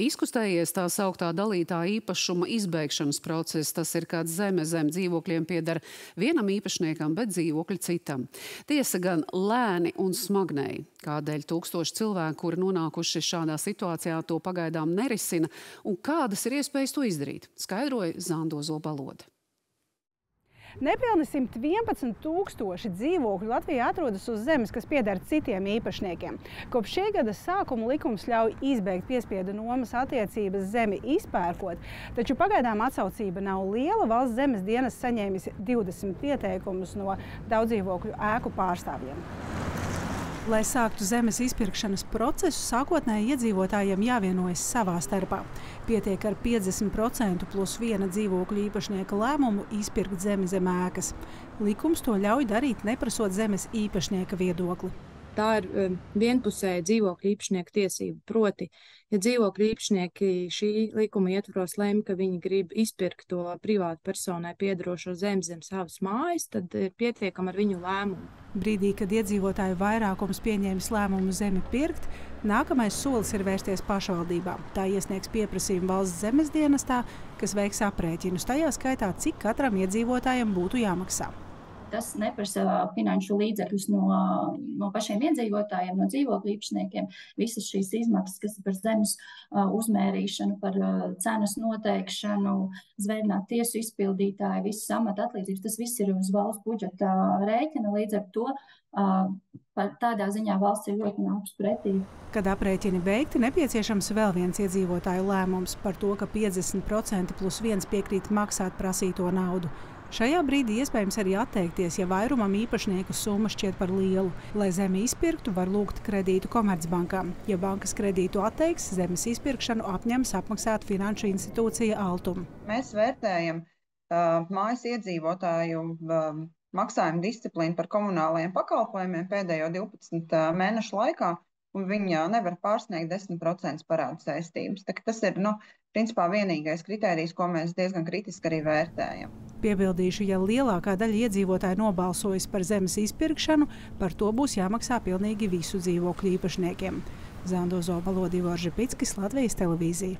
Izkustējies tā sauktā dalītā īpašuma izbeigšanas process. Tas ir, kad zeme zem dzīvokļiem pieder vienam īpašniekam, bet dzīvokļi citam. Tiesa gan lēni un smagnēji. Kādēļ tūkstoši cilvēku, kuri nonākuši šādā situācijā, to pagaidām nerisina un kādas ir iespējas to izdarīt, skaidroja Zandozo Balode. Nepilni 111 tūkstoši dzīvokļu Latvijā atrodas uz zemes, kas pieder citiem īpašniekiem. Kopš šī gada sākuma likums ļauj izbeigt piespiedu nomas attiecības zemi izpērkot, taču pagaidām atsaucība nav liela. Valsts zemes dienas saņēmis 20 pieteikumus no daudzdzīvokļu ēku pārstāvjiem. Lai sāktu zemes izpirkšanas procesu, sākotnēji iedzīvotājiem jāvienojas savā starpā. Pietiek ar 50% plus viena dzīvokļu īpašnieka lēmumu izpirkt zemi zem ēkas. Likums to ļauj darīt, neprasot zemes īpašnieka viedokli. Tā ir um, vienpusēja dzīvokļu īpašnieku tiesība. Proti, ja dzīvokļu īpašnieki šī likuma ietvaros lēma, ka viņi grib izpirkt to privātu personai piedarošo zemi zem savas mājas, tad ir pietiekami ar viņu lēmumu. Brīdī, kad iedzīvotāju vairākums pieņēmis lēmumu zemi pirkt, nākamais solis ir vērsties pašvaldībā. Tā iesniegs pieprasījumu valsts zemes dienestā, kas veiks aprēķinus tajā skaitā, cik katram iedzīvotājam būtu jāmaksā tas neprasa finanšu līdzekļus no, no pašiem iedzīvotājiem, no dzīvokļu īpašniekiem. Visas šīs izmaksas, kas ir par zemes uzmērīšanu, par cenas noteikšanu, zvērnāt tiesu izpildītāju, visas amata atlīdzības, tas viss ir uz valsts budžeta rēķina. Līdz ar to tādā ziņā valsts ir ļoti nākus pretī. Kad aprēķini veikti, nepieciešams vēl viens iedzīvotāju lēmums par to, ka 50% plus viens piekrīt maksāt prasīto naudu. Šajā brīdī iespējams arī atteikties, ja vairumam īpašnieku summa šķiet par lielu. Lai zemi izpirktu, var lūgt kredītu Komercbankām. Ja bankas kredītu atteiks, zemes izpirkšanu apņems apmaksāt finanšu institūcija Altuma. Mēs vērtējam uh, mājas iedzīvotāju uh, maksājumu disciplīnu par komunālajiem pakalpojumiem pēdējo 12 uh, mēnešu laikā un viņa nevar pārsniegt 10% parādu saistības. Tas ir nu, principā vienīgais kritērijs, ko mēs diezgan kritiski arī vērtējam. Piebildīšu, ja lielākā daļa iedzīvotāju nobalsojas par zemes izpirkšanu, par to būs jāmaksā pilnīgi visu dzīvokļu īpašniekiem. Zandozo Valodīvo Žepickis, Latvijas televīzija.